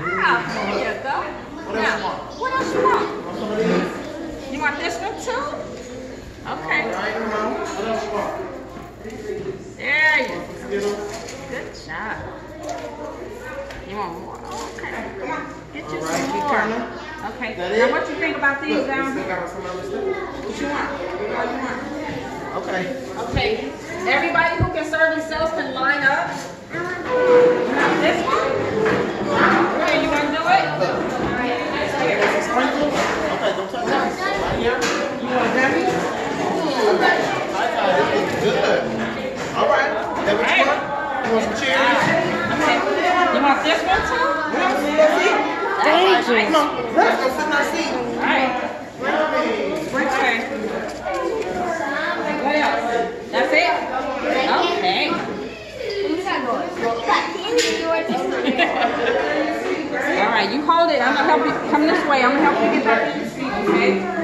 job. There you go. What else Now, you want? what else you want? Want some of these? You want this one too? Okay. All right, come on. What else you want? There you go. Good job. You want more? Okay. Come on. Get you All some right, keep more. counting. Okay. Now what you think about these Look, down here? got some other stuff. What you want? What you want? Okay. Okay. Everybody who can serve themselves can line up. Now this one? Okay, you wanna do it? Here. Sprinkles? Okay, don't touch that. Right here. You want a Debbie? Okay. High five. This is good. All right. That what you want? You want some cherries? You want this one too? Let's see. Let's see. Thank you. Come on. Let's go sit in our seat. Alright. Okay. What else? That's it? Okay. Alright, you hold it. I'm gonna help you. Come this way. I'm gonna help you get back in your seat, okay?